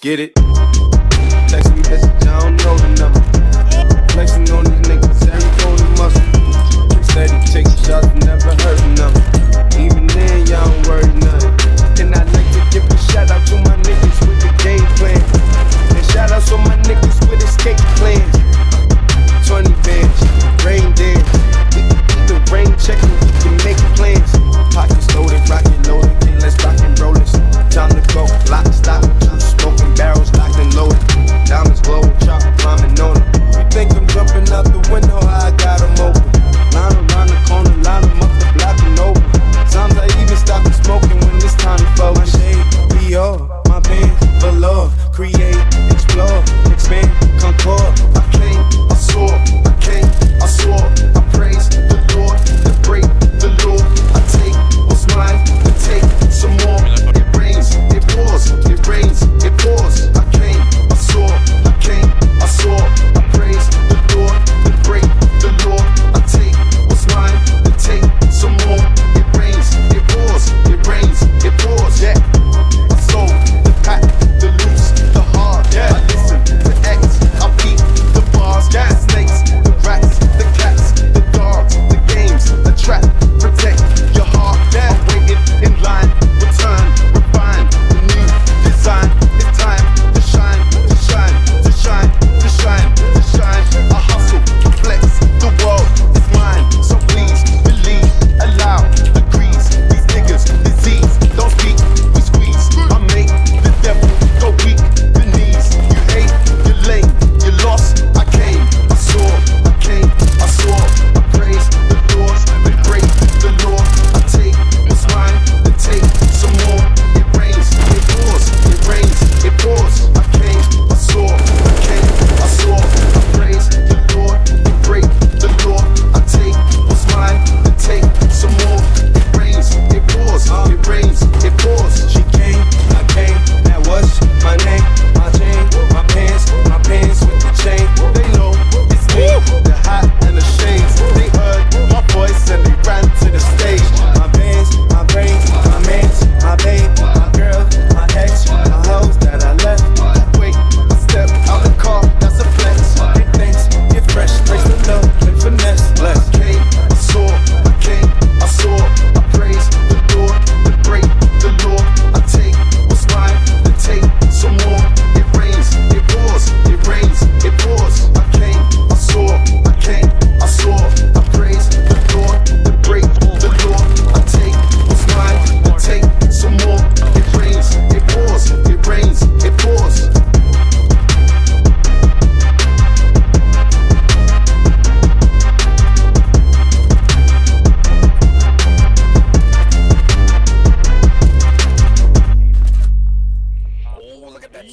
Get it? Text me I don't know the number. create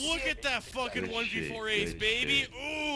Look at that fucking 1v4 ace, baby. Ooh.